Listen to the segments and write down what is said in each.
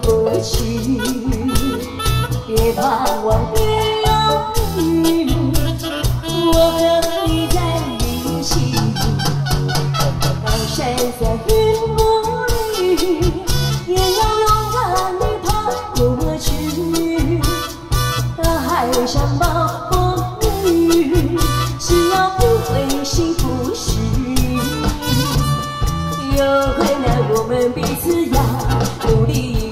过去别彷徨别犹豫我和你在一起高山在云雾里也要勇敢地跑过去大海上暴风雨只要不灰心不失意有困难我们彼此要努力。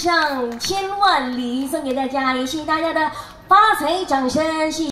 上千万里》送给大家，也谢谢大家的发财掌声，谢。